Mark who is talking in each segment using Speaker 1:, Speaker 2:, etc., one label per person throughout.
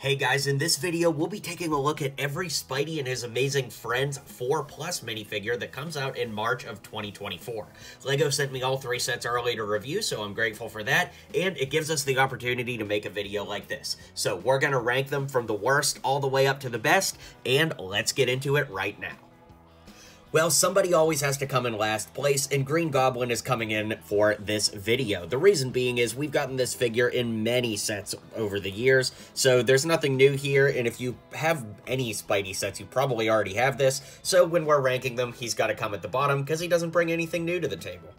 Speaker 1: Hey guys, in this video, we'll be taking a look at every Spidey and his amazing friends 4 Plus minifigure that comes out in March of 2024. LEGO sent me all three sets early to review, so I'm grateful for that, and it gives us the opportunity to make a video like this. So we're to rank them from the worst all the way up to the best, and let's get into it right now. Well, somebody always has to come in last place, and Green Goblin is coming in for this video. The reason being is we've gotten this figure in many sets over the years, so there's nothing new here, and if you have any Spidey sets, you probably already have this, so when we're ranking them, he's got to come at the bottom, because he doesn't bring anything new to the table.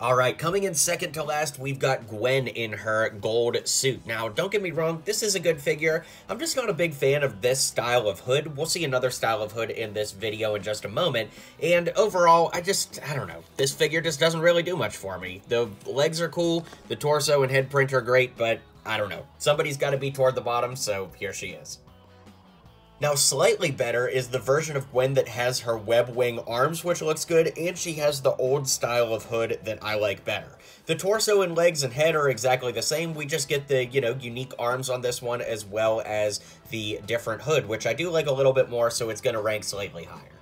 Speaker 1: All right, coming in second to last, we've got Gwen in her gold suit. Now, don't get me wrong, this is a good figure. I'm just not a big fan of this style of hood. We'll see another style of hood in this video in just a moment. And overall, I just, I don't know, this figure just doesn't really do much for me. The legs are cool, the torso and head print are great, but I don't know. Somebody's got to be toward the bottom, so here she is. Now, slightly better is the version of Gwen that has her web wing arms, which looks good, and she has the old style of hood that I like better. The torso and legs and head are exactly the same, we just get the, you know, unique arms on this one as well as the different hood, which I do like a little bit more, so it's going to rank slightly higher.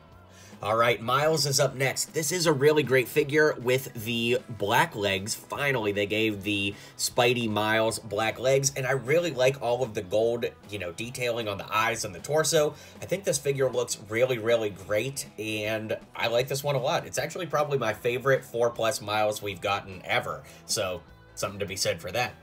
Speaker 1: All right, Miles is up next. This is a really great figure with the black legs. Finally, they gave the Spidey Miles black legs, and I really like all of the gold, you know, detailing on the eyes and the torso. I think this figure looks really, really great, and I like this one a lot. It's actually probably my favorite 4 plus Miles we've gotten ever, so something to be said for that.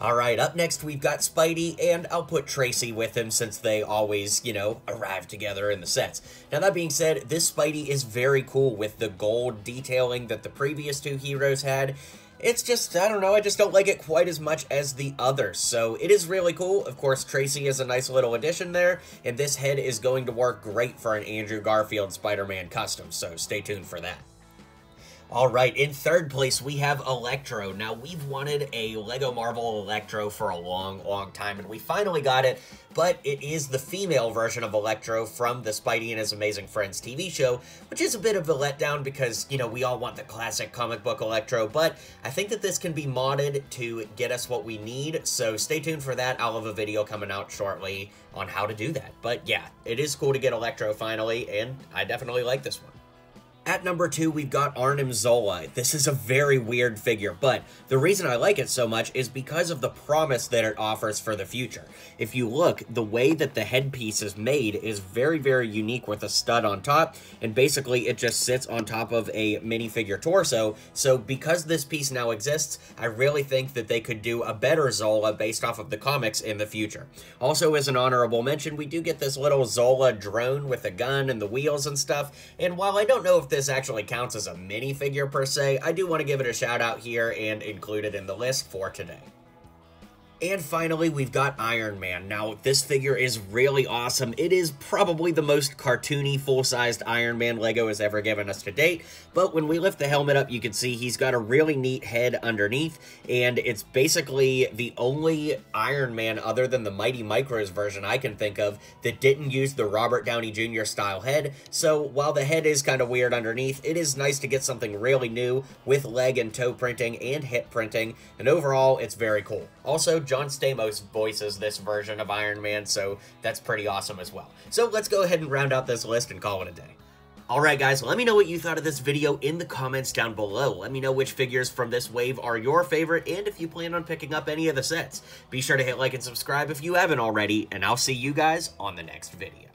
Speaker 1: Alright, up next we've got Spidey, and I'll put TRACE-E with him since they always, you know, arrive together in the sets. Now that being said, this Spidey is very cool with the gold detailing that the previous two heroes had. It's just, I don't know, I just don't like it quite as much as the others, so it is really cool. Of course, TRACE-E is a nice little addition there, and this head is going to work great for an Andrew Garfield Spider-Man custom, so stay tuned for that. All right, in third place, we have Electro. Now, we've wanted a LEGO Marvel Electro for a long, long time, and we finally got it, but it is the female version of Electro from the Spidey and His Amazing Friends TV show, which is a bit of a letdown because, you know, we all want the classic comic book Electro, but I think that this can be modded to get us what we need, so stay tuned for that. I'll have a video coming out shortly on how to do that. But yeah, it is cool to get Electro finally, and I definitely like this one. At number two, we've got Arnim Zola. This is a very weird figure, but the reason I like it so much is because of the promise that it offers for the future. If you look, the way that the headpiece is made is very, very unique with a stud on top, and basically it just sits on top of a minifigure torso, so because this piece now exists, I really think that they could do a better Zola based off of the comics in the future. Also, as an honorable mention, we do get this little Zola drone with a gun and the wheels and stuff, and while I don't know if this actually counts as a minifigure per se, I do want to give it a shout out here and include it in the list for today. And finally, we've got Iron Man. Now, this figure is really awesome. It is probably the most cartoony, full-sized Iron Man LEGO has ever given us to date, but when we lift the helmet up, you can see he's got a really neat head underneath, and it's basically the only Iron Man other than the Mighty Micros version I can think of that didn't use the Robert Downey Jr. style head, so while the head is kind of weird underneath, it is nice to get something really new with leg and toe printing and hip printing, and overall, it's very cool. Also, John Stamos voices this version of Iron Man, so that's pretty awesome as well. So let's go ahead and round out this list and call it a day. Alright guys, let me know what you thought of this video in the comments down below. Let me know which figures from this wave are your favorite, and if you plan on picking up any of the sets. Be sure to hit like and subscribe if you haven't already, and I'll see you guys on the next video.